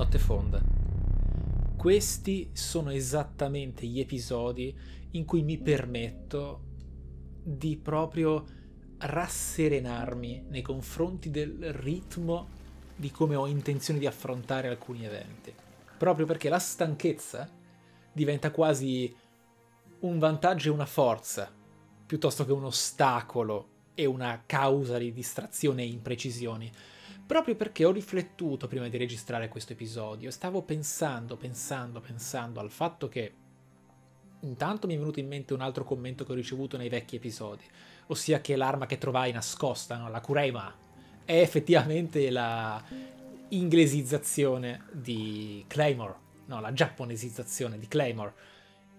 notte fonda. Questi sono esattamente gli episodi in cui mi permetto di proprio rasserenarmi nei confronti del ritmo di come ho intenzione di affrontare alcuni eventi. Proprio perché la stanchezza diventa quasi un vantaggio e una forza, piuttosto che un ostacolo e una causa di distrazione e imprecisioni. Proprio perché ho riflettuto prima di registrare questo episodio, stavo pensando, pensando, pensando al fatto che intanto mi è venuto in mente un altro commento che ho ricevuto nei vecchi episodi, ossia che l'arma che trovai nascosta, no? la Kureima, è effettivamente la inglesizzazione di Claymore, no, la giapponesizzazione di Claymore.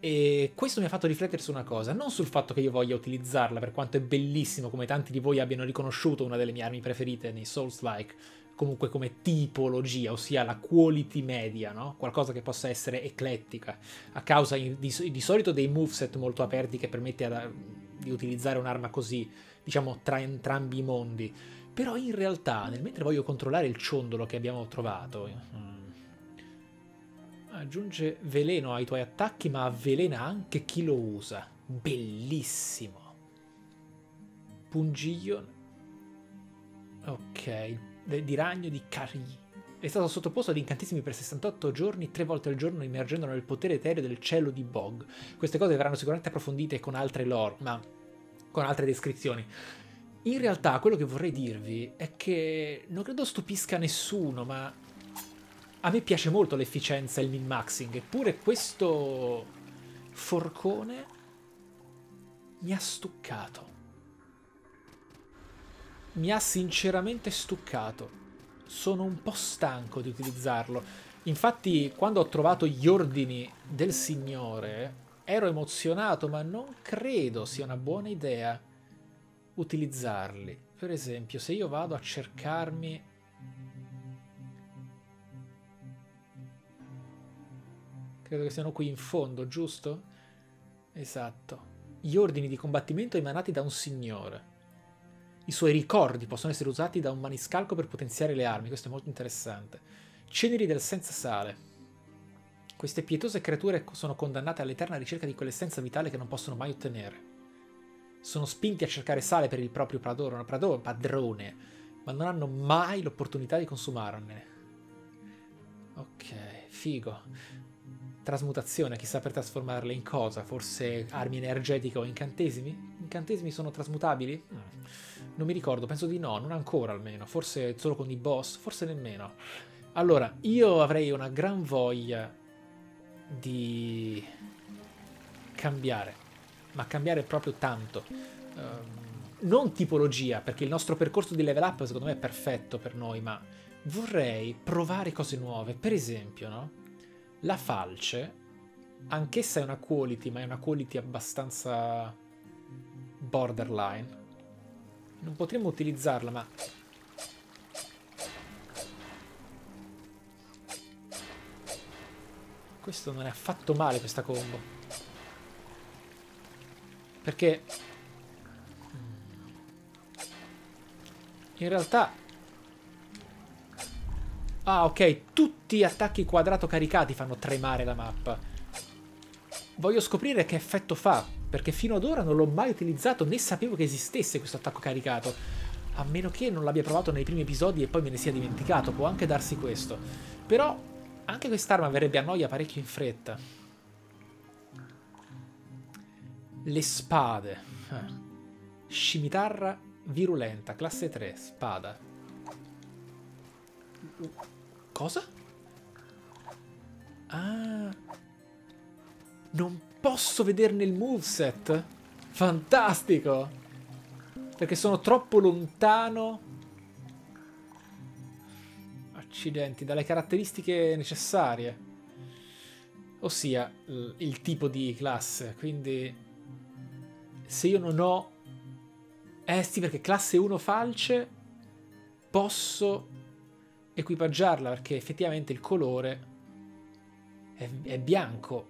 E questo mi ha fatto riflettere su una cosa, non sul fatto che io voglia utilizzarla, per quanto è bellissimo come tanti di voi abbiano riconosciuto una delle mie armi preferite nei Souls-like, comunque come tipologia, ossia la quality media, no? qualcosa che possa essere eclettica, a causa di, di solito dei moveset molto aperti che permette ad, di utilizzare un'arma così, diciamo, tra entrambi i mondi. Però in realtà, nel mentre voglio controllare il ciondolo che abbiamo trovato, mm, aggiunge veleno ai tuoi attacchi, ma avvelena anche chi lo usa. Bellissimo. Pungiglio. Ok, di ragno di Kari. È stato sottoposto ad incantesimi per 68 giorni, tre volte al giorno, immergendo nel potere etereo del cielo di Bog. Queste cose verranno sicuramente approfondite con altre lore, ma con altre descrizioni. In realtà quello che vorrei dirvi è che non credo stupisca nessuno, ma a me piace molto l'efficienza e il min-maxing, eppure questo forcone mi ha stuccato. Mi ha sinceramente stuccato. Sono un po' stanco di utilizzarlo. Infatti, quando ho trovato gli ordini del Signore, ero emozionato, ma non credo sia una buona idea utilizzarli. Per esempio, se io vado a cercarmi... Credo che siano qui in fondo, giusto? Esatto. Gli ordini di combattimento emanati da un signore. I suoi ricordi possono essere usati da un maniscalco per potenziare le armi, questo è molto interessante. Ceneri del senza sale. Queste pietose creature sono condannate all'eterna ricerca di quell'essenza vitale che non possono mai ottenere sono spinti a cercare sale per il proprio padrone, padrone ma non hanno mai l'opportunità di consumarne. Ok, figo. Trasmutazione, chissà per trasformarle in cosa? Forse armi energetiche o incantesimi? Incantesimi sono trasmutabili? Mm. Non mi ricordo, penso di no, non ancora almeno. Forse solo con i boss, forse nemmeno. Allora, io avrei una gran voglia di cambiare ma cambiare proprio tanto. Uh, non tipologia, perché il nostro percorso di level up secondo me è perfetto per noi, ma vorrei provare cose nuove. Per esempio, no? La falce, anch'essa è una quality, ma è una quality abbastanza borderline. Non potremmo utilizzarla, ma... Questo non è affatto male, questa combo. Perché in realtà Ah, ok, tutti gli attacchi quadrato caricati fanno tremare la mappa. Voglio scoprire che effetto fa, perché fino ad ora non l'ho mai utilizzato, né sapevo che esistesse questo attacco caricato. A meno che non l'abbia provato nei primi episodi e poi me ne sia dimenticato, può anche darsi questo. Però anche quest'arma verrebbe a noia parecchio in fretta. Le spade. Eh. Scimitarra virulenta, classe 3, spada. Cosa? Ah. Non posso vederne il moveset? Fantastico! Perché sono troppo lontano... Accidenti, dalle caratteristiche necessarie. Ossia, il tipo di classe, quindi se io non ho... Eh sì, perché classe 1 falce posso equipaggiarla perché effettivamente il colore è, è bianco.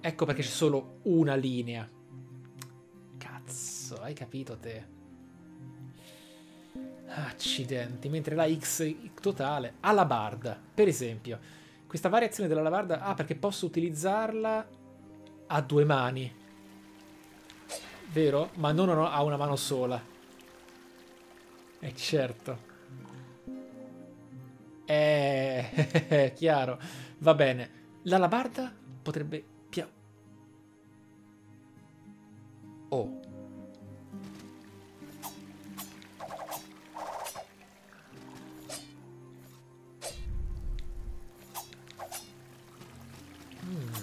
Ecco perché c'è solo una linea. Cazzo, hai capito te? Accidenti, mentre la X totale... Alabarda, per esempio. Questa variazione dell'alabarda... Ah, perché posso utilizzarla a due mani. Vero? Ma non a una mano sola. Eh, certo. Eh, chiaro. Va bene. L'alabarda potrebbe... Pia... Oh. Mm.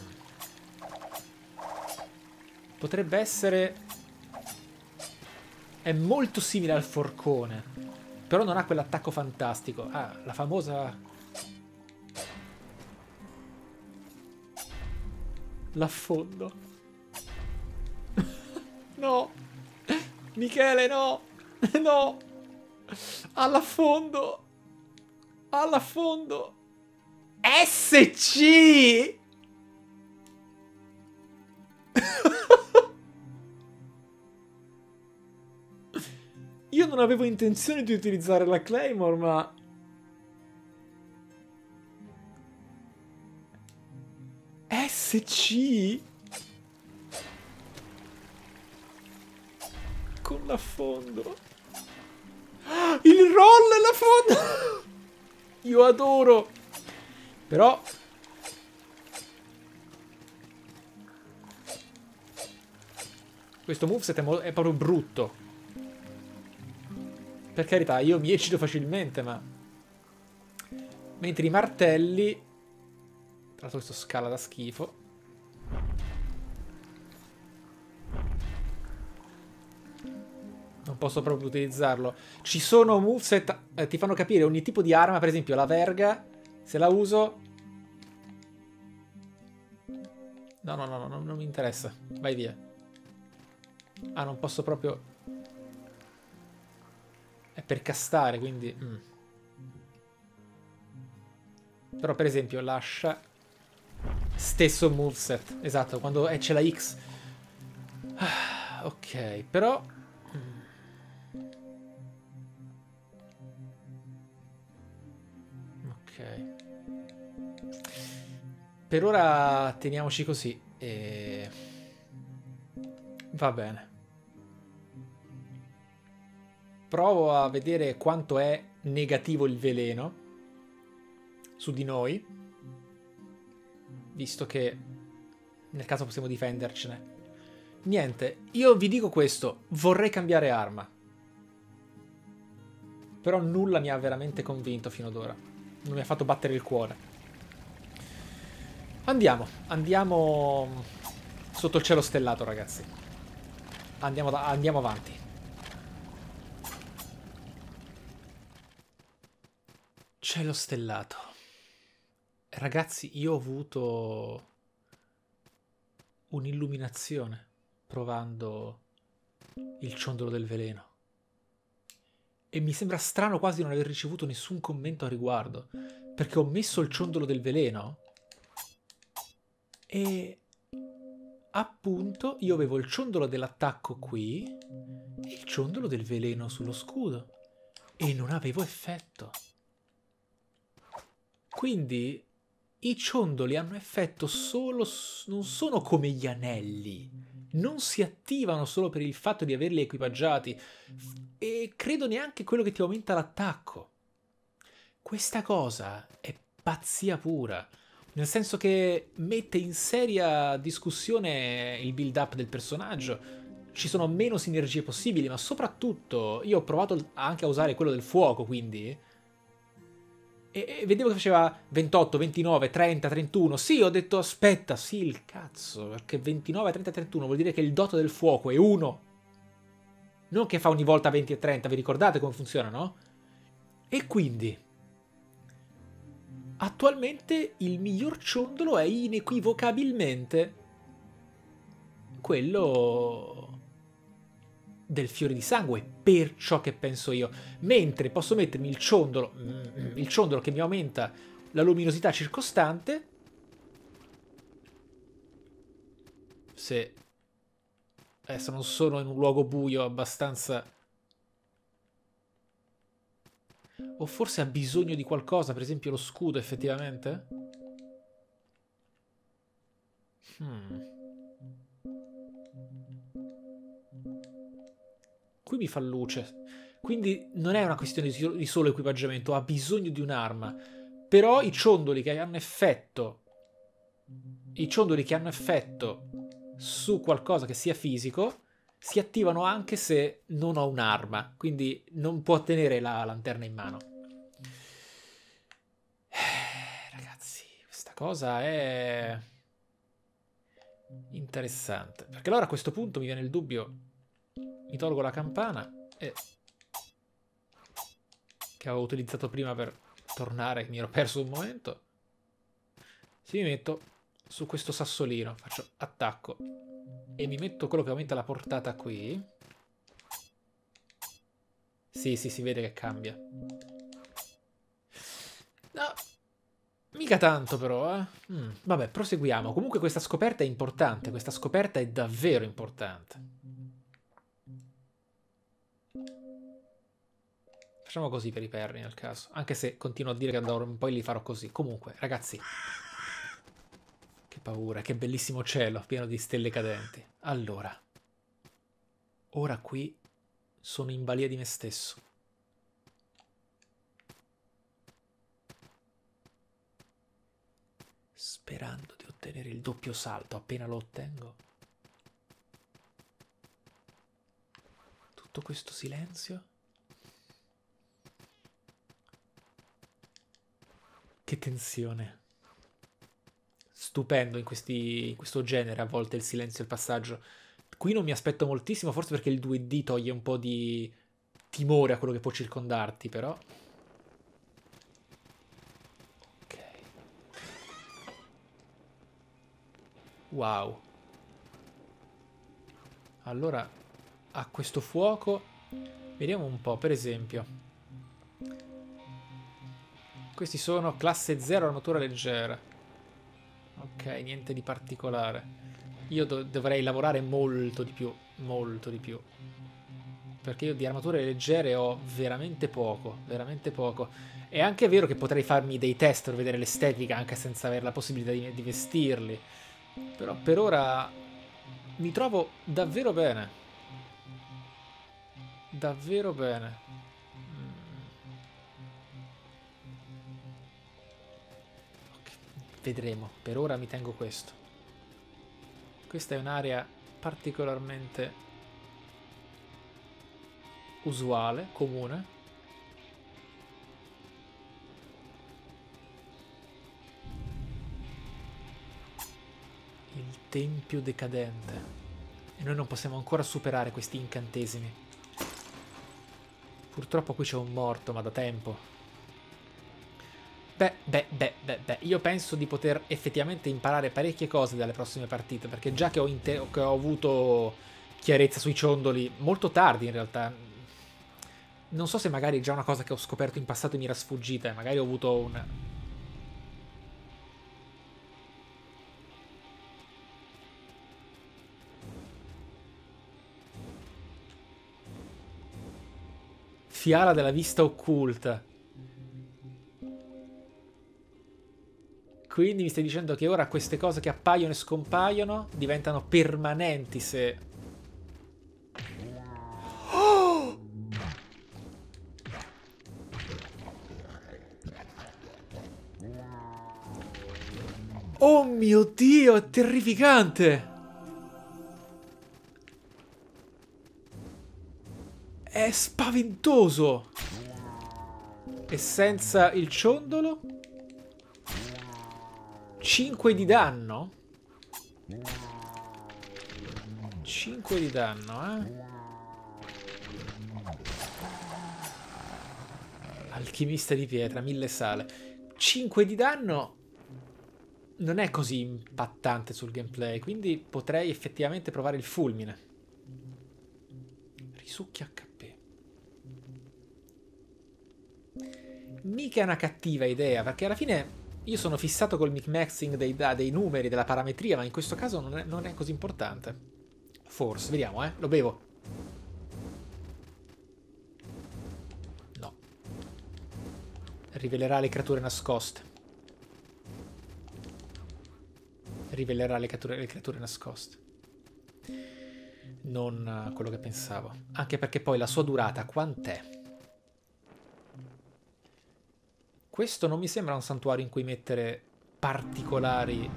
Potrebbe essere... È molto simile al forcone. Però non ha quell'attacco fantastico. Ah, la famosa... L'affondo. no! Michele, no! no! All'affondo! All'affondo! SC! Io non avevo intenzione di utilizzare la Claymore, ma... SC? Con l'affondo. Il roll e l'affondo! Io adoro! Però... Questo moveset è, è proprio brutto. Per carità, io mi eccito facilmente, ma... Mentre i martelli... Tra l'altro questo scala da schifo. Non posso proprio utilizzarlo. Ci sono moveset... Eh, ti fanno capire ogni tipo di arma, per esempio la verga, se la uso... No, no, no, no non mi interessa. Vai via. Ah, non posso proprio... È per castare, quindi... Mm. Però per esempio lascia... Stesso moveset. Esatto, quando c'è la X. Ah, ok, però... Mm. Ok. Per ora teniamoci così. E... Va bene provo a vedere quanto è negativo il veleno su di noi, visto che nel caso possiamo difendercene. Niente, io vi dico questo, vorrei cambiare arma. Però nulla mi ha veramente convinto fino ad ora. Non mi ha fatto battere il cuore. Andiamo, andiamo sotto il cielo stellato, ragazzi. Andiamo, andiamo avanti. Cielo stellato. Ragazzi, io ho avuto un'illuminazione provando il ciondolo del veleno. E mi sembra strano quasi non aver ricevuto nessun commento a riguardo, perché ho messo il ciondolo del veleno e appunto io avevo il ciondolo dell'attacco qui e il ciondolo del veleno sullo scudo e non avevo effetto. Quindi i ciondoli hanno effetto solo, non sono come gli anelli, non si attivano solo per il fatto di averli equipaggiati e credo neanche quello che ti aumenta l'attacco. Questa cosa è pazzia pura, nel senso che mette in seria discussione il build up del personaggio. Ci sono meno sinergie possibili, ma soprattutto io ho provato anche a usare quello del fuoco, quindi e, e, vedevo che faceva 28, 29, 30, 31. Sì, ho detto aspetta, sì, il cazzo, perché 29, 30, 31 vuol dire che il doto del fuoco è 1. Non che fa ogni volta 20 e 30, vi ricordate come funziona, no? E quindi attualmente il miglior ciondolo è inequivocabilmente quello del fiore di sangue, per ciò che penso io. Mentre posso mettermi il ciondolo, mm, il ciondolo che mi aumenta la luminosità circostante. Se adesso non sono in un luogo buio abbastanza O forse ha bisogno di qualcosa, per esempio lo scudo, effettivamente? Hmm. Qui mi fa luce. Quindi non è una questione di solo equipaggiamento, ha bisogno di un'arma. Però i ciondoli che hanno effetto... I ciondoli che hanno effetto su qualcosa che sia fisico si attivano anche se non ho un'arma, quindi non può tenere la lanterna in mano. Eh, ragazzi, questa cosa è interessante. Perché allora a questo punto mi viene il dubbio, mi tolgo la campana e... che avevo utilizzato prima per tornare, mi ero perso un momento. Si mi metto su questo sassolino, faccio attacco e mi metto quello che aumenta la portata qui. Sì, sì, si vede che cambia. No, mica tanto però, eh. Mm, vabbè, proseguiamo. Comunque questa scoperta è importante, questa scoperta è davvero importante. Facciamo così per i perri nel caso, anche se continuo a dire che andrò un po' li farò così. Comunque, ragazzi, che paura, che bellissimo cielo pieno di stelle cadenti. Allora, ora qui sono in balia di me stesso. Sperando di ottenere il doppio salto appena lo ottengo. Tutto questo silenzio. Che tensione stupendo in, questi, in questo genere, a volte il silenzio e il passaggio. Qui non mi aspetto moltissimo, forse perché il 2D toglie un po' di timore a quello che può circondarti, però... Ok. Wow. Allora, a questo fuoco, vediamo un po', per esempio. Questi sono classe 0 armatura leggera. Ok, niente di particolare. Io do dovrei lavorare molto di più, molto di più. Perché io di armature leggere ho veramente poco, veramente poco. È anche vero che potrei farmi dei test per vedere l'estetica anche senza avere la possibilità di, di vestirli. Però per ora mi trovo davvero bene. Davvero bene. Vedremo, per ora mi tengo questo. Questa è un'area particolarmente usuale, comune. Il tempio decadente. E noi non possiamo ancora superare questi incantesimi. Purtroppo qui c'è un morto, ma da tempo. Beh, beh, beh, beh, beh, io penso di poter effettivamente imparare parecchie cose dalle prossime partite, perché già che ho, che ho avuto chiarezza sui ciondoli molto tardi in realtà, non so se magari già una cosa che ho scoperto in passato mi era sfuggita, magari ho avuto un... Fiala della vista occulta. Quindi mi stai dicendo che ora queste cose che appaiono e scompaiono diventano permanenti se... Oh! oh mio Dio, è terrificante! È spaventoso! E senza il ciondolo? 5 di danno? 5 di danno, eh? Alchimista di pietra, 1000 sale. 5 di danno non è così impattante sul gameplay, quindi potrei effettivamente provare il fulmine. Risucchia HP. Mica è una cattiva idea, perché alla fine io sono fissato col mixing dei, dei numeri, della parametria, ma in questo caso non è, non è così importante. Forse, vediamo, eh. Lo bevo. No. Rivelerà le creature nascoste. Rivelerà le creature, le creature nascoste. Non uh, quello che pensavo. Anche perché poi la sua durata quant'è? Questo non mi sembra un santuario in cui mettere particolari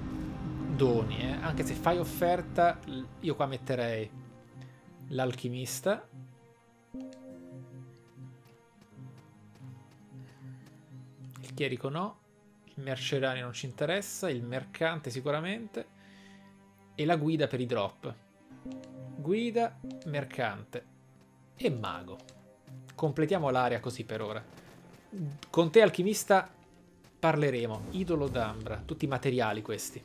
doni, eh? Anche se fai offerta, io qua metterei l'alchimista. Il chierico no. Il mercenario non ci interessa. Il mercante sicuramente. E la guida per i drop. Guida, mercante e mago. Completiamo l'area così per ora. Con te alchimista parleremo. Idolo d'ambra. Tutti materiali questi.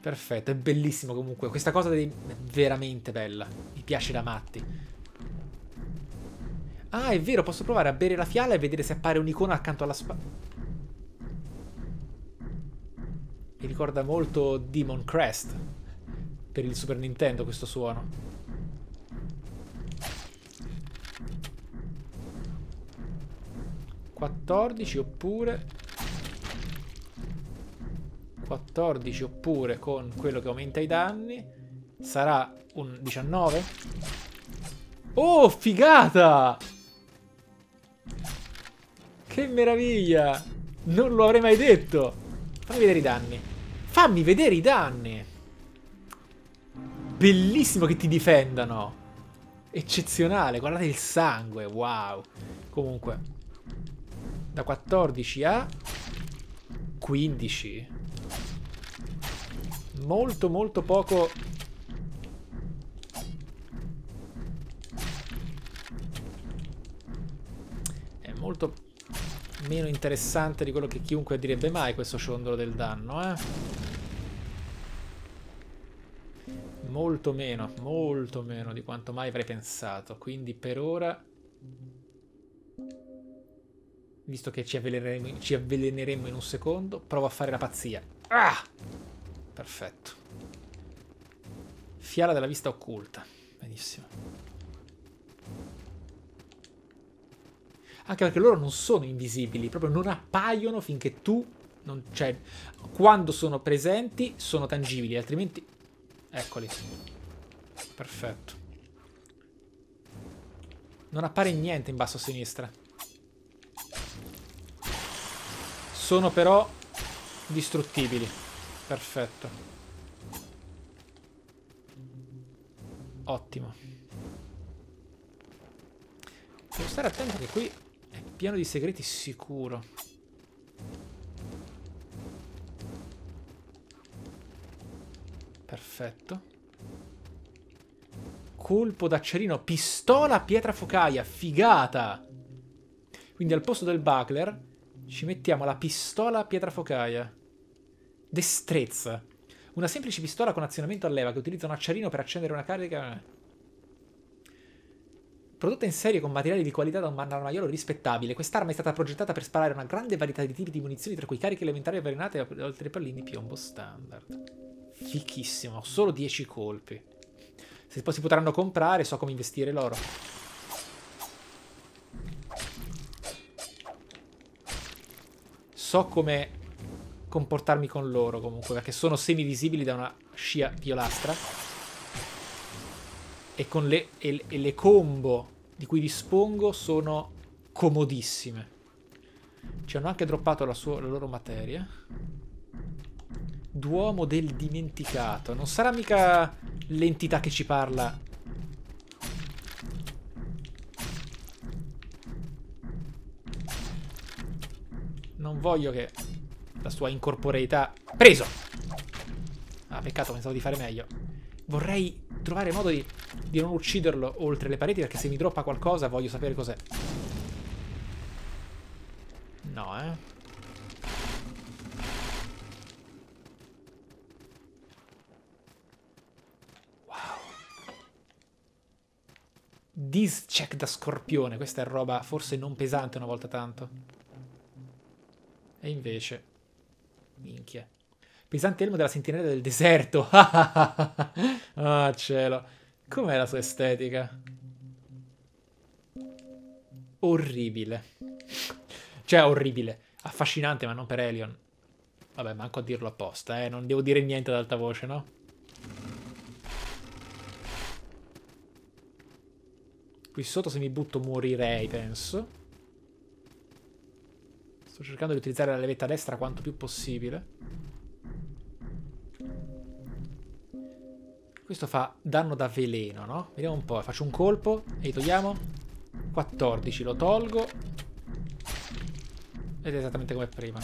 Perfetto, è bellissimo comunque. Questa cosa è veramente bella. Mi piace da matti. Ah, è vero, posso provare a bere la fiala e vedere se appare un'icona accanto alla spada. Mi ricorda molto Demon Crest. Per il Super Nintendo questo suono. 14 oppure 14 oppure con quello che aumenta i danni sarà un 19 oh figata! Che meraviglia! Non lo avrei mai detto! Fammi vedere i danni. Fammi vedere i danni! Bellissimo che ti difendano! Eccezionale guardate il sangue wow! Comunque da 14 a 15. Molto molto poco... È molto meno interessante di quello che chiunque direbbe mai questo ciondolo del danno, eh? Molto meno, molto meno di quanto mai avrei pensato. Quindi per ora Visto che ci avveleneremo, ci avveleneremo in un secondo, provo a fare la pazzia. Ah! Perfetto. Fiala della vista occulta. Benissimo. Anche perché loro non sono invisibili, proprio non appaiono finché tu non... Cioè, quando sono presenti sono tangibili, altrimenti... Eccoli. Perfetto. Non appare niente in basso a sinistra. Sono però distruttibili. Perfetto. Ottimo. Devo stare attento che qui è pieno di segreti sicuro. Perfetto. Colpo d'accerino, pistola pietra focaia, figata! Quindi al posto del buckler ci mettiamo la pistola a pietra focaia. Destrezza. Una semplice pistola con azionamento a leva che utilizza un acciarino per accendere una carica. Prodotta in serie con materiali di qualità da un armaiolo rispettabile, quest'arma è stata progettata per sparare una grande varietà di tipi di munizioni, tra cui cariche elementari avvelenate e altre palline piombo standard. Fichissimo, solo 10 colpi. Se poi si potranno comprare, so come investire l'oro. So come comportarmi con loro comunque, perché sono semivisibili da una scia violastra. E con le, e, e le combo di cui dispongo sono comodissime. Ci hanno anche droppato la, sua, la loro materia. Duomo del dimenticato. Non sarà mica l'entità che ci parla voglio che la sua incorporeità... Preso! Ah, peccato, pensavo di fare meglio. Vorrei trovare modo di, di non ucciderlo oltre le pareti, perché se mi droppa qualcosa voglio sapere cos'è. No, eh. Wow. Discheck da scorpione. Questa è roba forse non pesante una volta tanto. E invece... Minchia. Pesante elmo della sentinella del deserto. ah, cielo. Com'è la sua estetica? Orribile. Cioè, orribile. Affascinante, ma non per Elion. Vabbè, manco a dirlo apposta, eh. Non devo dire niente ad alta voce, no? Qui sotto se mi butto morirei, penso. Sto cercando di utilizzare la levetta destra quanto più possibile. Questo fa danno da veleno, no? Vediamo un po'. Faccio un colpo e li togliamo. 14, lo tolgo. Ed è esattamente come prima.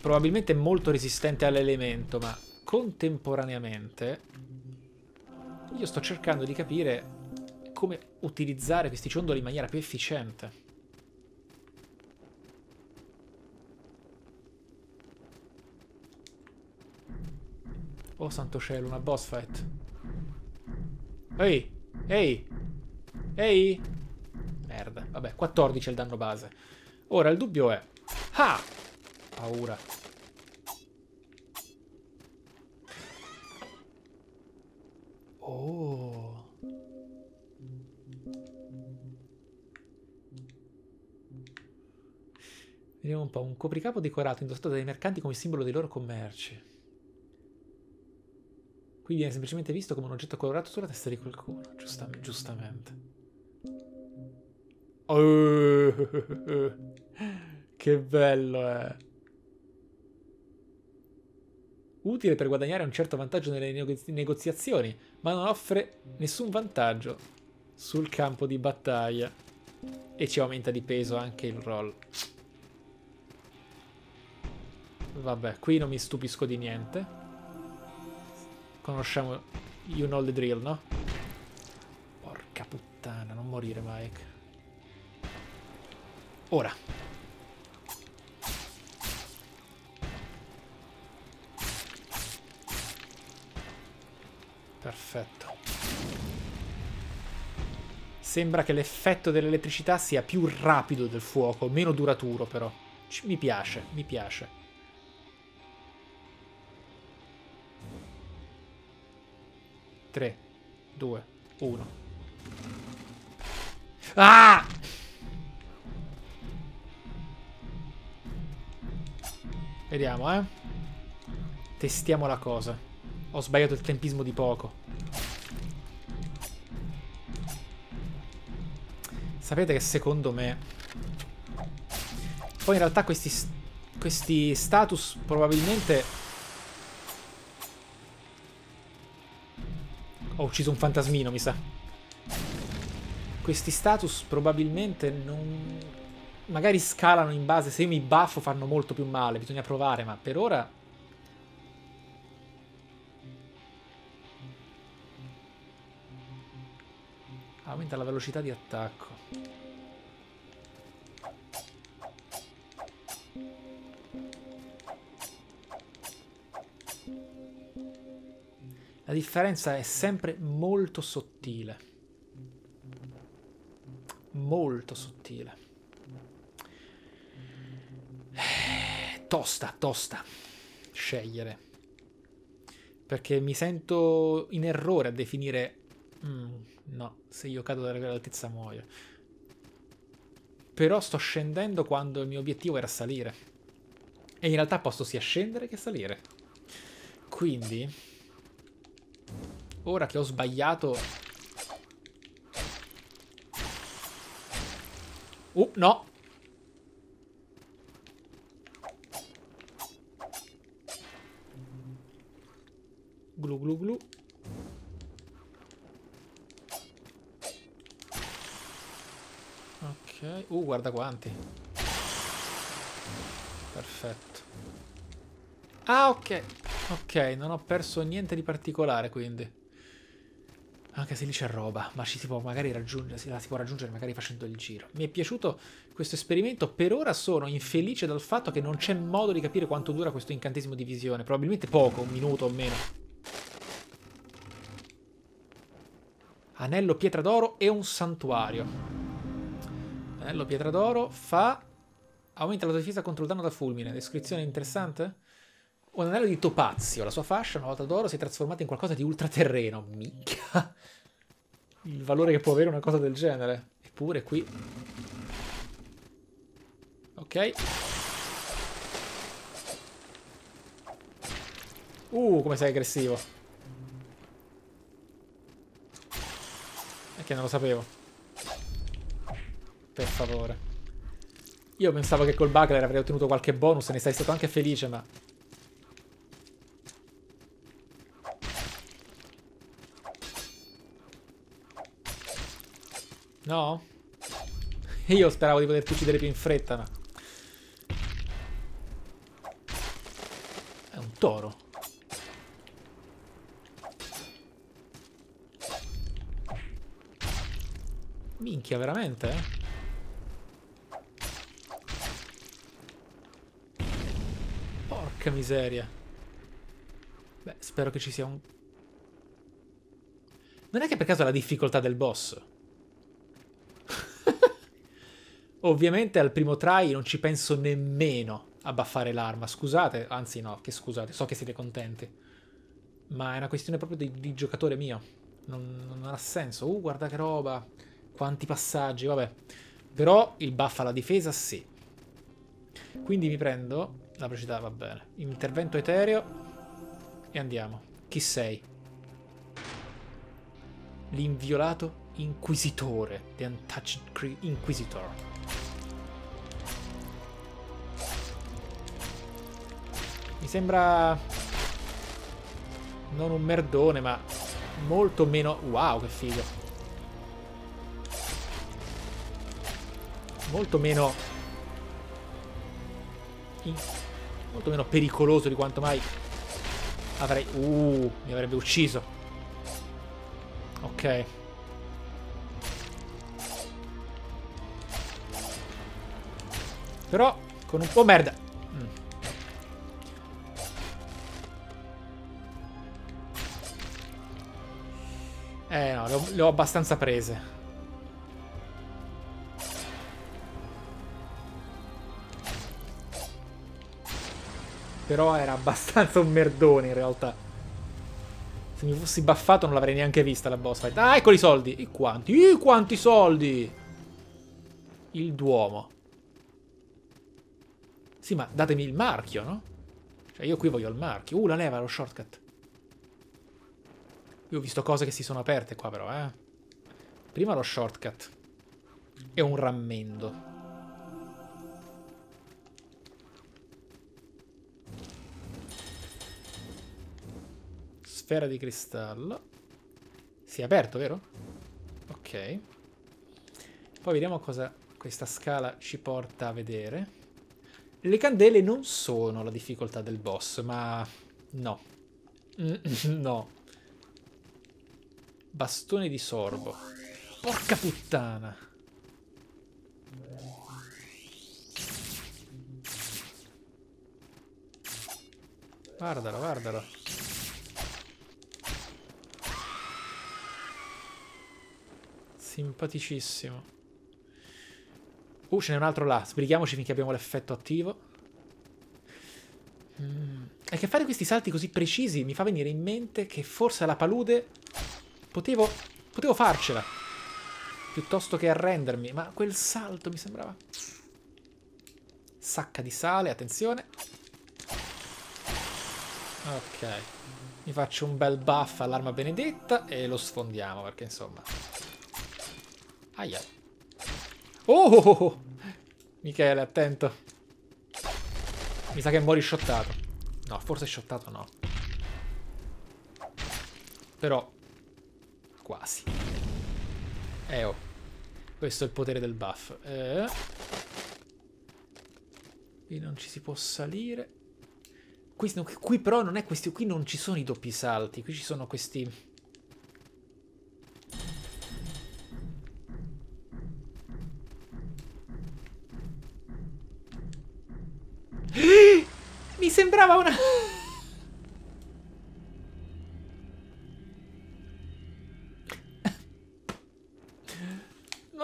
Probabilmente è molto resistente all'elemento, ma contemporaneamente io sto cercando di capire come utilizzare questi ciondoli in maniera più efficiente. Oh santo cielo, una boss fight. Ehi, ehi, ehi. Merda, vabbè, 14 è il danno base. Ora il dubbio è... Ah! Paura. Oh. Vediamo un po'. Un copricapo decorato indossato dai mercanti come simbolo dei loro commerci. Qui viene semplicemente visto come un oggetto colorato sulla testa di qualcuno. Giusta giustamente. Oh, che bello è. Eh. Utile per guadagnare un certo vantaggio nelle negozi negoziazioni, ma non offre nessun vantaggio sul campo di battaglia. E ci aumenta di peso anche il roll. Vabbè, qui non mi stupisco di niente. Conosciamo You Know The Drill, no? Porca puttana, non morire Mike. Ora. Perfetto. Sembra che l'effetto dell'elettricità sia più rapido del fuoco, meno duraturo però. C mi piace, mi piace. 3, 2, 1. Ah! Vediamo, eh. Testiamo la cosa. Ho sbagliato il tempismo di poco. Sapete che secondo me... Poi in realtà questi, questi status probabilmente Ho ucciso un fantasmino, mi sa. Questi status probabilmente non... Magari scalano in base, se io mi baffo fanno molto più male, bisogna provare, ma per ora... Aumenta la velocità di attacco. La differenza è sempre molto sottile. Molto sottile. Tosta, tosta. Scegliere. Perché mi sento in errore a definire... Mm, no, se io cado dall'altezza muoio. Però sto scendendo quando il mio obiettivo era salire. E in realtà posso sia scendere che salire. Quindi Ora che ho sbagliato... Uh, no! Glu glu glu. Ok. Uh, guarda quanti. Perfetto. Ah, ok. Ok, non ho perso niente di particolare, quindi. Anche se lì c'è roba, ma ci si può magari raggiungere, si può raggiungere magari facendo il giro. Mi è piaciuto questo esperimento, per ora sono infelice dal fatto che non c'è modo di capire quanto dura questo incantesimo di visione, probabilmente poco, un minuto o meno. Anello pietra d'oro e un santuario. Anello pietra d'oro fa... Aumenta la difesa contro il danno da fulmine. Descrizione interessante? Un anello di topazio, la sua fascia, una volta d'oro, si è trasformata in qualcosa di ultraterreno. Mica. Il valore che può avere una cosa del genere. Eppure qui... Ok. Uh, come sei aggressivo. È che non lo sapevo. Per favore. Io pensavo che col Buckler avrei ottenuto qualche bonus, ne sei stato anche felice, ma... No? Io speravo di poterti uccidere più in fretta, ma... È un toro. Minchia, veramente, eh? Porca miseria. Beh, spero che ci sia un... Non è che per caso è la difficoltà del boss? Ovviamente al primo try non ci penso nemmeno a buffare l'arma. Scusate, anzi no, che scusate, so che siete contenti. Ma è una questione proprio di, di giocatore mio. Non, non, ha senso. Uh, guarda che roba. Quanti passaggi, vabbè. Però il buff alla difesa sì. Quindi mi prendo la velocità va bene. Intervento etereo. E andiamo. Chi sei? L'inviolato inquisitore. The Untouched Inquisitor. Mi sembra... Non un merdone, ma molto meno... Wow, che figo. Molto meno... Molto meno pericoloso di quanto mai avrei... Uh, mi avrebbe ucciso. Ok. Però, con un po' merda. Eh no, le ho, le ho abbastanza prese. Però era abbastanza un merdone in realtà. Se mi fossi buffato non l'avrei neanche vista la boss fight. Ah, ecco i soldi! E quanti? I quanti soldi! Il Duomo. Sì, ma datemi il marchio, no? Cioè, io qui voglio il marchio. Uh, la leva, lo shortcut. Io ho visto cose che si sono aperte qua, però, eh. Prima lo shortcut. E un rammendo. Sfera di cristallo. Si è aperto, vero? Ok. Poi vediamo cosa questa scala ci porta a vedere. Le candele non sono la difficoltà del boss, ma no. no. Bastone di sorbo. Porca puttana. Guardalo, guardalo. Simpaticissimo. Uh, ce n'è un altro là. Sbrighiamoci finché abbiamo l'effetto attivo. Mm. È che fare questi salti così precisi mi fa venire in mente che forse alla palude potevo, potevo farcela. Piuttosto che arrendermi. Ma quel salto mi sembrava... Sacca di sale, attenzione. Ok. Mi faccio un bel buff all'arma benedetta e lo sfondiamo perché insomma... Aia. Oh, oh, oh, oh! Michele, attento. Mi sa che muori shottato. No, forse shottato no. Però... Quasi. Eh oh. Questo è il potere del buff. Eh. Qui non ci si può salire. Qui, qui però non è questi... Qui non ci sono i doppi salti. Qui ci sono questi Mi sembrava una...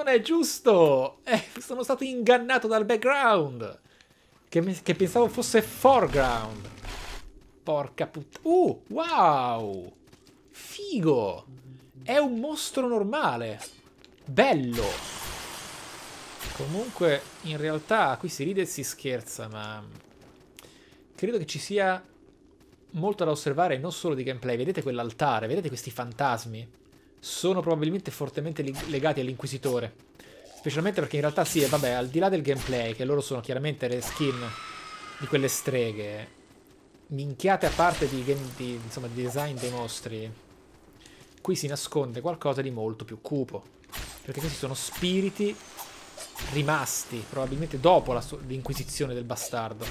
Non è giusto! Eh, sono stato ingannato dal background! Che, che pensavo fosse foreground. Porca puttana. Uh, wow! Figo! È un mostro normale. Bello! Comunque, in realtà, qui si ride e si scherza, ma... Credo che ci sia molto da osservare, non solo di gameplay. Vedete quell'altare, vedete questi fantasmi? Sono probabilmente fortemente legati all'Inquisitore. Specialmente perché in realtà sì, vabbè, al di là del gameplay, che loro sono chiaramente le skin di quelle streghe, minchiate a parte di, di, insomma, di design dei mostri, qui si nasconde qualcosa di molto più cupo. Perché questi sono spiriti rimasti, probabilmente dopo l'inquisizione del bastardo.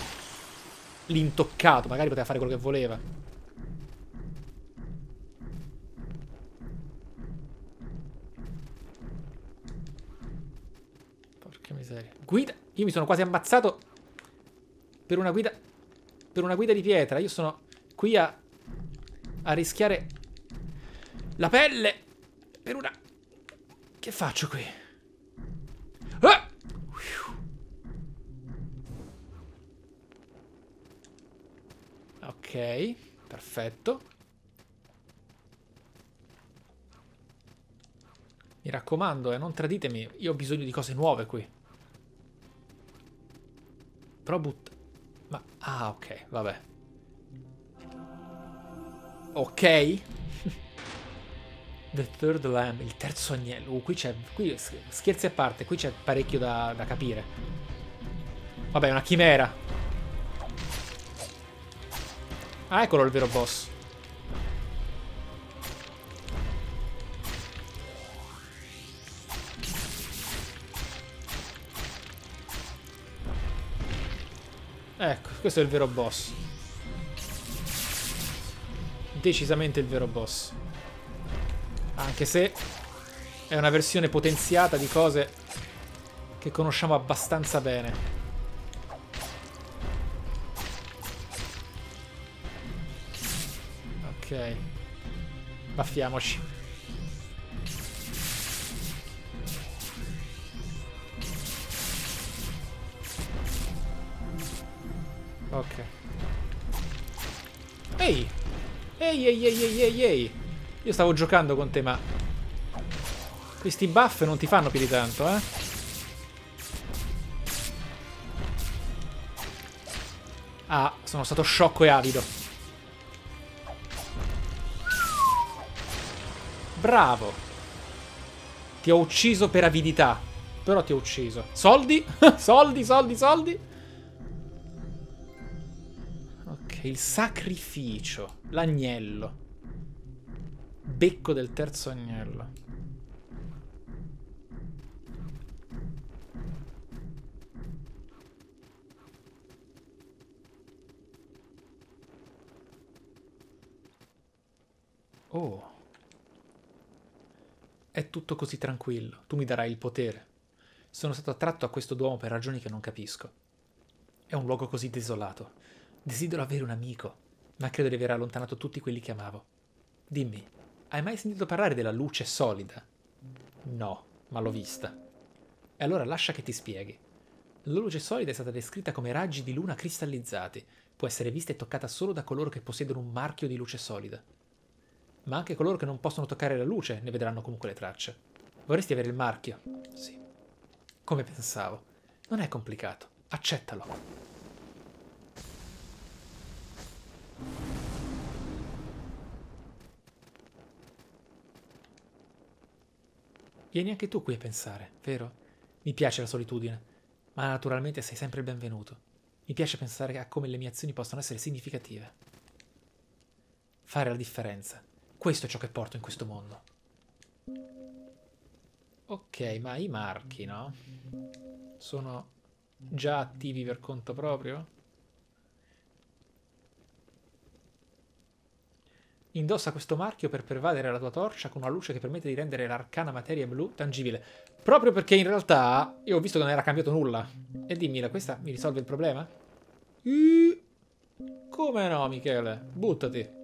L'intoccato, magari poteva fare quello che voleva. Miseria. Guida! Io mi sono quasi ammazzato per una guida... Per una guida di pietra. Io sono qui a... A rischiare... La pelle! Per una... Che faccio qui? Ah! Ok, perfetto. Mi raccomando, eh, non traditemi. Io ho bisogno di cose nuove qui. Però butta... Ma... Ah, ok, vabbè. Ok. The Third Lamb, il terzo agnello. Uh, qui c'è... Qui, scherzi a parte, qui c'è parecchio da, da capire. Vabbè, una chimera. Ah, eccolo il vero boss. Ecco, questo è il vero boss. Decisamente il vero boss. Anche se è una versione potenziata di cose che conosciamo abbastanza bene. Ok. Baffiamoci. Ehi, ehi, ehi, ehi, ehi! Io stavo giocando con te, ma... Questi buff non ti fanno più di tanto, eh? Ah, sono stato sciocco e avido. Bravo. Ti ho ucciso per avidità. Però ti ho ucciso. Soldi? soldi, soldi, soldi? Il sacrificio. L'agnello. Becco del terzo agnello. Oh. È tutto così tranquillo. Tu mi darai il potere. Sono stato attratto a questo duomo per ragioni che non capisco. È un luogo così desolato. Desidero avere un amico, ma credo di aver allontanato tutti quelli che amavo. Dimmi, hai mai sentito parlare della luce solida? No, ma l'ho vista. E allora lascia che ti spieghi. La luce solida è stata descritta come raggi di luna cristallizzati. Può essere vista e toccata solo da coloro che possiedono un marchio di luce solida. Ma anche coloro che non possono toccare la luce ne vedranno comunque le tracce. Vorresti avere il marchio? Sì. Come pensavo. Non è complicato. Accettalo. Vieni anche tu qui a pensare, vero? Mi piace la solitudine, ma naturalmente sei sempre il benvenuto. Mi piace pensare a come le mie azioni possono essere significative. Fare la differenza. Questo è ciò che porto in questo mondo. Ok, ma i marchi, no? Sono già attivi per conto proprio? Indossa questo marchio per pervadere la tua torcia con una luce che permette di rendere l'arcana materia blu tangibile. Proprio perché in realtà io ho visto che non era cambiato nulla. E dimmi, questa mi risolve il problema? come no, Michele? Buttati.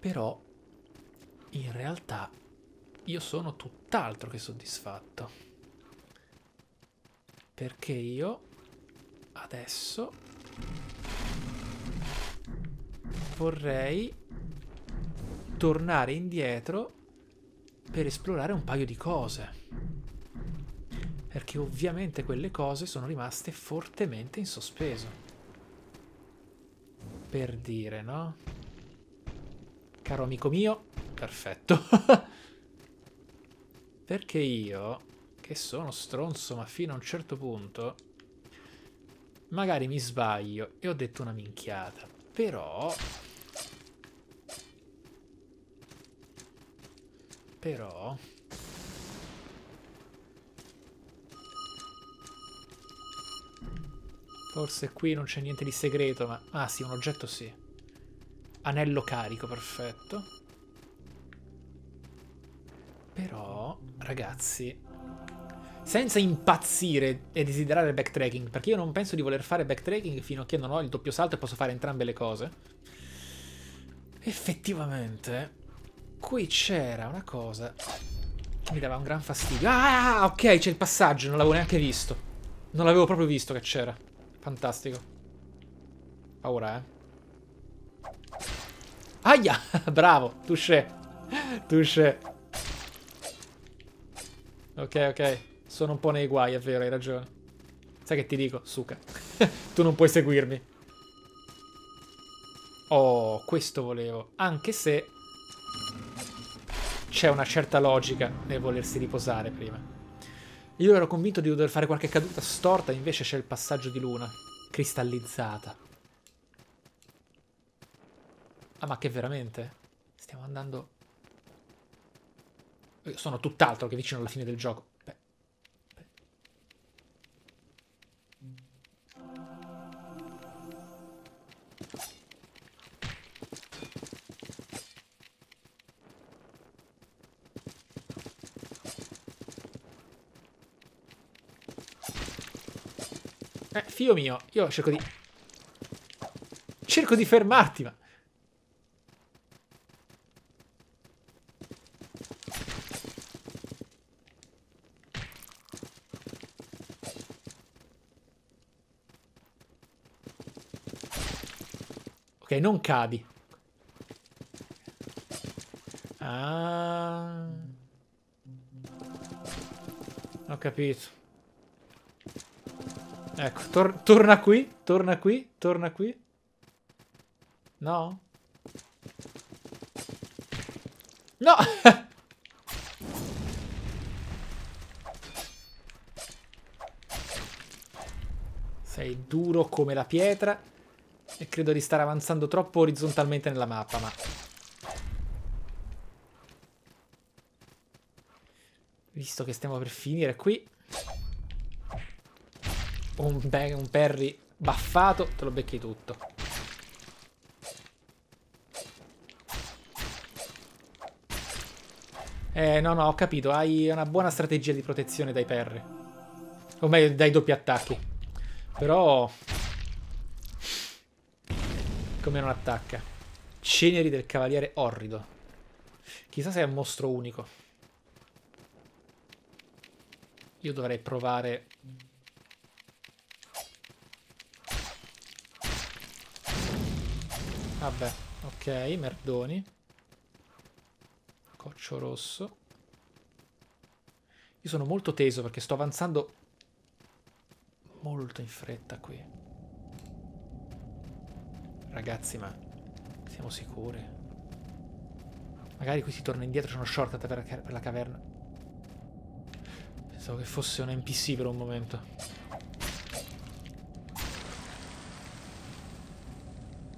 Però in realtà io sono tutt'altro che soddisfatto. Perché io Adesso vorrei tornare indietro per esplorare un paio di cose. Perché ovviamente quelle cose sono rimaste fortemente in sospeso. Per dire, no? Caro amico mio, perfetto. Perché io, che sono stronzo ma fino a un certo punto, magari mi sbaglio e ho detto una minchiata. Però... Però... Forse qui non c'è niente di segreto, ma... Ah sì, un oggetto sì. Anello carico, perfetto. Però, ragazzi, senza impazzire e desiderare backtracking, perché io non penso di voler fare backtracking fino a che non ho il doppio salto e posso fare entrambe le cose. Effettivamente, qui c'era una cosa che mi dava un gran fastidio. Ah, ok, c'è il passaggio, non l'avevo neanche visto. Non l'avevo proprio visto che c'era. Fantastico. Paura, eh. Aia! Bravo, touché. Touché. Ok, ok. Sono un po' nei guai, è vero, hai ragione. Sai che ti dico, Suka. tu non puoi seguirmi. Oh, questo volevo. Anche se c'è una certa logica nel volersi riposare prima. Io ero convinto di dover fare qualche caduta storta, invece c'è il passaggio di luna. Cristallizzata. Ah, ma che veramente? Stiamo andando... Io sono tutt'altro che vicino alla fine del gioco. Beh. Eh, figlio mio, io cerco di... Cerco di fermarti, ma... non cadi. Ah. Ho capito. Ecco, tor torna qui, torna qui, torna qui. No? No! Sei duro come la pietra. E credo di stare avanzando troppo orizzontalmente nella mappa, ma... Visto che stiamo per finire qui... Un, un Perry baffato, te lo becchi tutto. Eh, no, no, ho capito. Hai una buona strategia di protezione dai Perry. O meglio, dai doppi attacchi. Però... Come non attacca. Ceneri del cavaliere orrido. Chissà se è un mostro unico. Io dovrei provare... Vabbè, ok, merdoni. Coccio rosso. Io sono molto teso perché sto avanzando molto in fretta qui. Ragazzi, ma siamo sicuri? Magari qui si torna indietro, c'è uno shortcut per, per la caverna. Pensavo che fosse un NPC per un momento.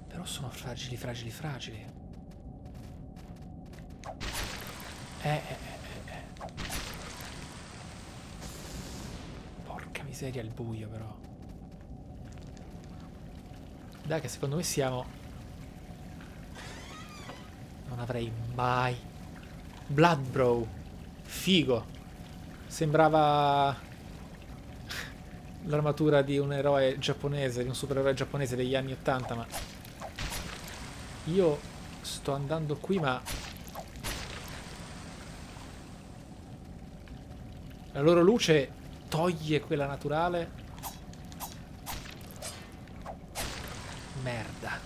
Però sono fragili, fragili, fragili. Eh, eh, eh, eh. Porca miseria il buio, però. Dai che secondo me siamo... Non avrei mai... Blood Bro. Figo. Sembrava... L'armatura di un eroe giapponese, di un supereroe giapponese degli anni 80, ma... Io sto andando qui, ma... La loro luce toglie quella naturale Merda.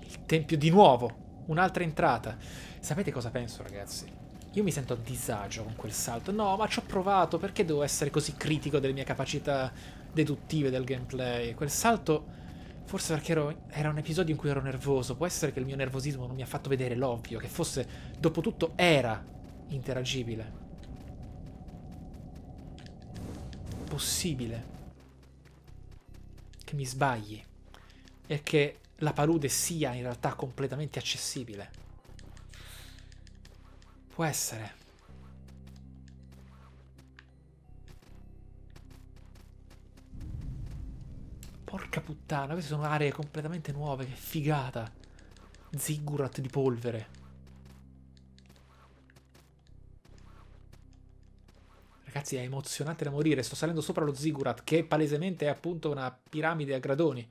Il tempio di nuovo. Un'altra entrata. Sapete cosa penso, ragazzi? Io mi sento a disagio con quel salto. No, ma ci ho provato. Perché devo essere così critico delle mie capacità deduttive del gameplay? Quel salto... Forse perché ero, era un episodio in cui ero nervoso. Può essere che il mio nervosismo non mi ha fatto vedere l'ovvio. Che fosse, dopo tutto, era interagibile. Possibile che mi sbagli e che la palude sia in realtà completamente accessibile. Può essere. Porca puttana, queste sono aree completamente nuove, che figata. Ziggurat di polvere. Ragazzi, è emozionante da morire. Sto salendo sopra lo Ziggurat, che palesemente è appunto una piramide a gradoni.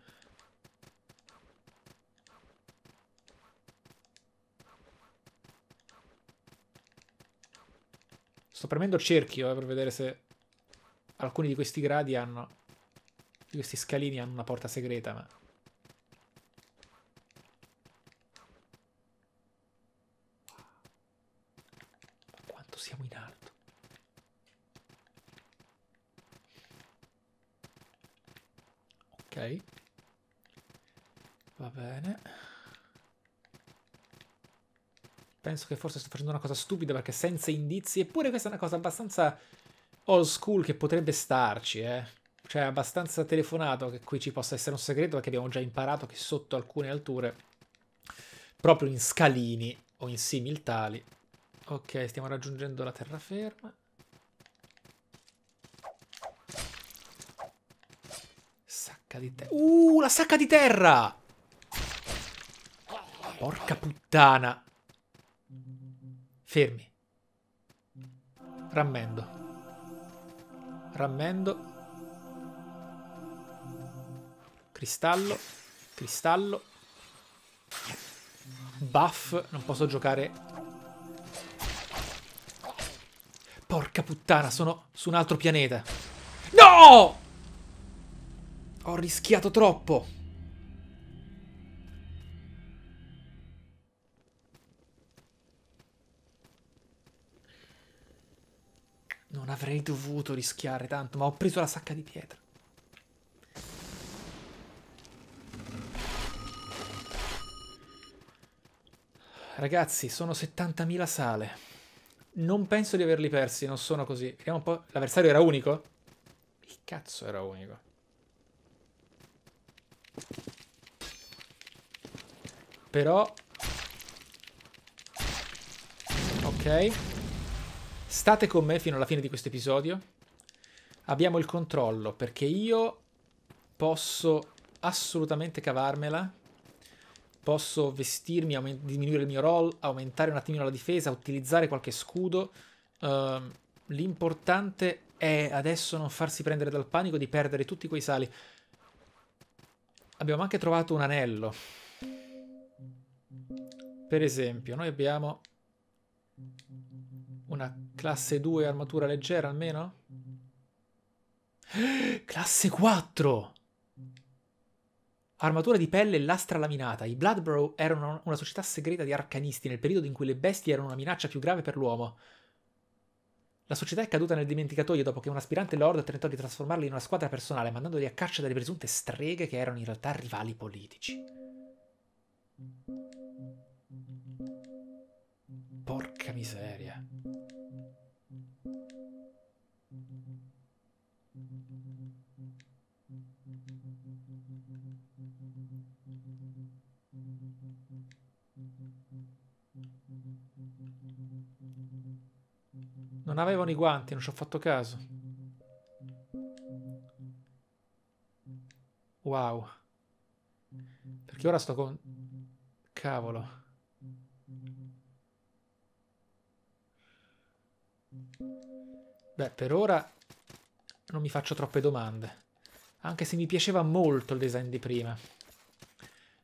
Sto premendo cerchio eh, per vedere se alcuni di questi gradi hanno... Di questi scalini hanno una porta segreta, ma... Quanto siamo in alto. Ok. Va bene. Penso che forse sto facendo una cosa stupida perché senza indizi, eppure questa è una cosa abbastanza old school che potrebbe starci, eh. Cioè, è abbastanza telefonato che qui ci possa essere un segreto perché abbiamo già imparato che sotto alcune alture, proprio in scalini o in simil tali, ok, stiamo raggiungendo la terraferma. Sacca di terra. Uh, la sacca di terra! Porca puttana. Fermi. Rammendo. Rammendo. Cristallo. Cristallo. Buff. Non posso giocare. Porca puttana, sono su un altro pianeta. No! Ho rischiato troppo. Non avrei dovuto rischiare tanto, ma ho preso la sacca di pietra. Ragazzi, sono 70.000 sale. Non penso di averli persi, non sono così. Vediamo un po'. L'avversario era unico? Il cazzo era unico? Però... Ok. State con me fino alla fine di questo episodio. Abbiamo il controllo, perché io posso assolutamente cavarmela. Posso vestirmi, diminuire il mio roll, aumentare un attimino la difesa, utilizzare qualche scudo. Uh, L'importante è adesso non farsi prendere dal panico di perdere tutti quei sali. Abbiamo anche trovato un anello. Per esempio, noi abbiamo una classe 2 armatura leggera almeno? Classe 4! Armatura di pelle e lastra laminata. I Bloodbrow erano una società segreta di arcanisti nel periodo in cui le bestie erano una minaccia più grave per l'uomo. La società è caduta nel dimenticatoio dopo che un aspirante lord tentò di trasformarli in una squadra personale, mandandoli a caccia delle presunte streghe che erano in realtà rivali politici. Porca miseria. Non avevano i guanti, non ci ho fatto caso. Wow. Perché ora sto con... Cavolo. Beh, per ora non mi faccio troppe domande. Anche se mi piaceva molto il design di prima.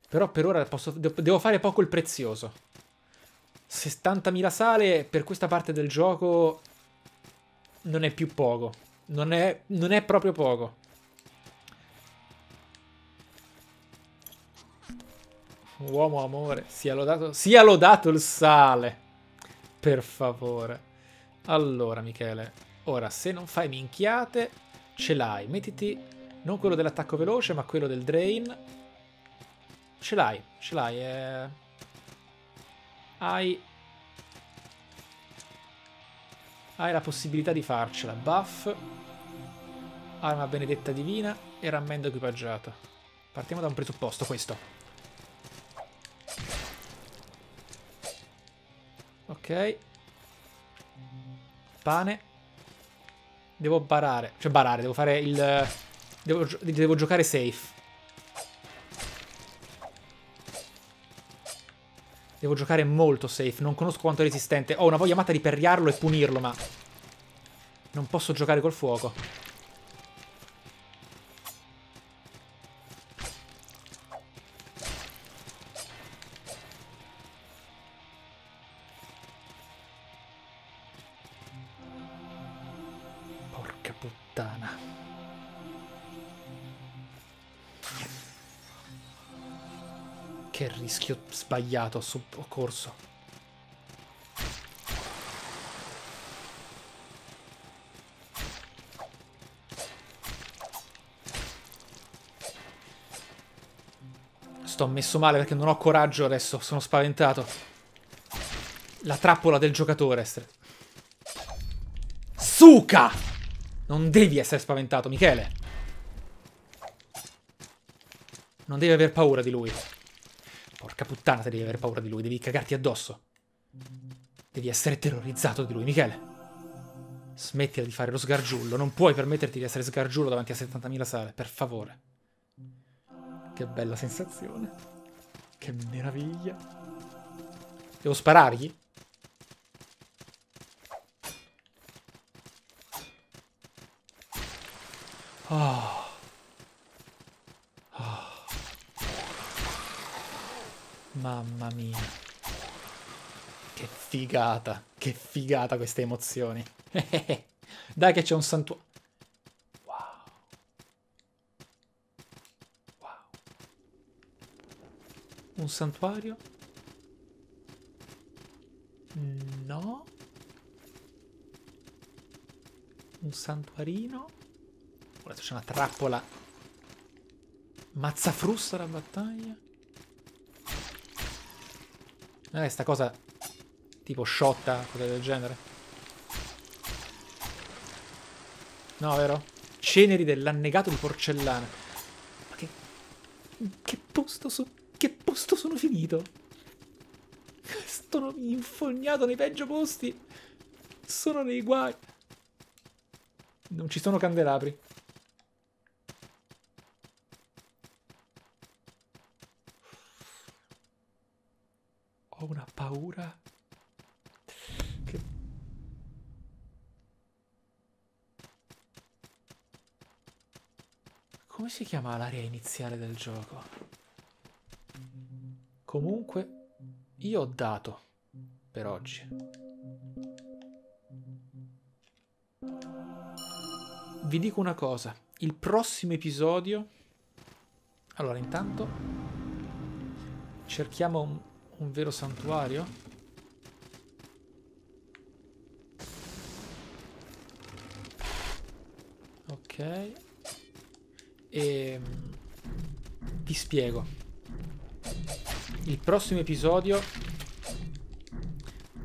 Però per ora posso, devo fare poco il prezioso. 60.000 sale per questa parte del gioco non è più poco. Non è, non è proprio poco. Uomo amore, sia lodato, sia lodato il sale. Per favore. Allora, Michele, ora se non fai minchiate, ce l'hai. Mettiti non quello dell'attacco veloce, ma quello del drain. Ce l'hai, ce l'hai. Eh... Hai Hai la possibilità di farcela. Buff. Arma benedetta divina e rammendo equipaggiato. Partiamo da un presupposto, questo. Ok. Pane. Devo barare. Cioè barare, devo fare il... Devo, devo giocare safe. Devo giocare molto safe. Non conosco quanto è resistente. Ho una voglia matta di perriarlo e punirlo, ma... Non posso giocare col fuoco. Rischio sbagliato, ho corso. Sto messo male perché non ho coraggio adesso, sono spaventato. La trappola del giocatore. Suca! Non devi essere spaventato, Michele. Non devi aver paura di lui. Porca puttana devi avere paura di lui, devi cagarti addosso. Devi essere terrorizzato di lui, Michele. Smettila di fare lo sgargiullo, non puoi permetterti di essere sgargiullo davanti a 70.000 sale, per favore. Che bella sensazione. Che meraviglia. Devo sparargli? Oh. Mamma mia. Che figata. Che figata queste emozioni. Dai che c'è un santuario. Un santuario? No. Un santuarino? Adesso c'è una trappola. Mazza frusta la battaglia? Non è sta cosa tipo sciotta, cosa del genere? No, vero? Ceneri dell'annegato di porcellana. Ma che... Che posto, so... che posto sono finito? Sono infognato nei peggio posti. Sono nei guai. Non ci sono candelabri. Ho una paura. Che... Come si chiama l'area iniziale del gioco? Comunque, io ho dato per oggi. Vi dico una cosa, il prossimo episodio... Allora, intanto cerchiamo un un vero santuario? Ok. E... Vi spiego. Il prossimo episodio...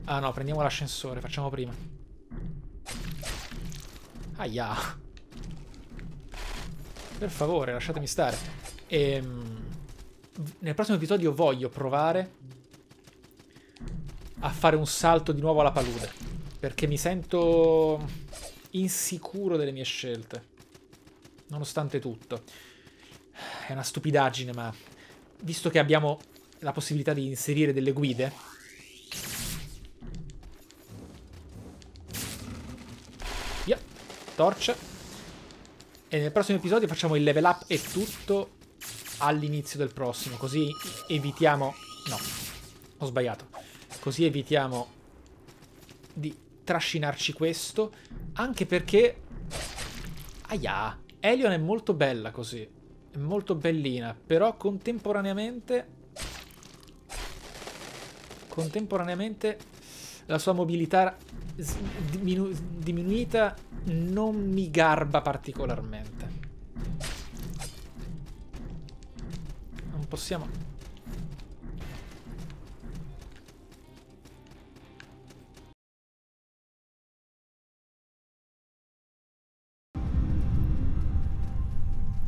Ah no, prendiamo l'ascensore, facciamo prima. Aia. Per favore, lasciatemi stare. Ehm, nel prossimo episodio voglio provare a fare un salto di nuovo alla palude. Perché mi sento insicuro delle mie scelte. Nonostante tutto. È una stupidaggine, ma visto che abbiamo la possibilità di inserire delle guide... Via. Torcia. E nel prossimo episodio facciamo il level up e tutto all'inizio del prossimo. Così evitiamo... No, ho sbagliato. Così evitiamo di trascinarci questo. Anche perché... Aia! Elion è molto bella così. È molto bellina. Però contemporaneamente... contemporaneamente la sua mobilità diminu diminuita non mi garba particolarmente. Non possiamo...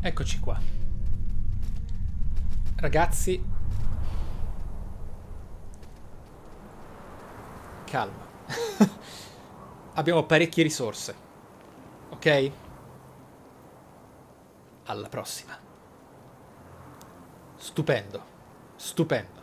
Eccoci qua. Ragazzi, calma. Abbiamo parecchie risorse. Ok? Alla prossima. Stupendo. Stupendo.